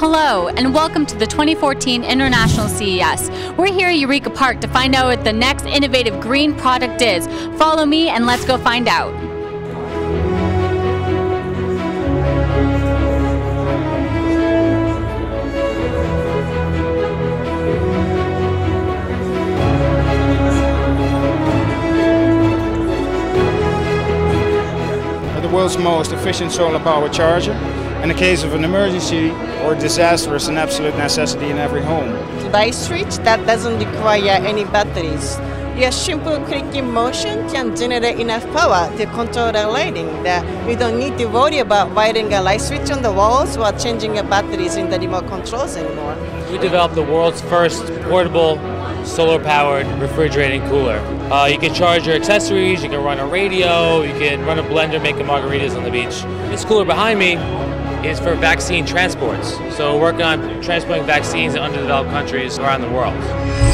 Hello, and welcome to the 2014 International CES. We're here at Eureka Park to find out what the next innovative green product is. Follow me and let's go find out. the world's most efficient solar power charger. In the case of an emergency or disaster, it's an absolute necessity in every home. Light switch that doesn't require any batteries. Your simple clicking motion can generate enough power to control the lighting that you don't need to worry about wiring a light switch on the walls or changing the batteries in the remote controls anymore. We developed the world's first portable solar-powered refrigerating cooler. Uh, you can charge your accessories, you can run a radio, you can run a blender making margaritas on the beach. This cooler behind me is for vaccine transports. So we're working on transporting vaccines in underdeveloped countries around the world.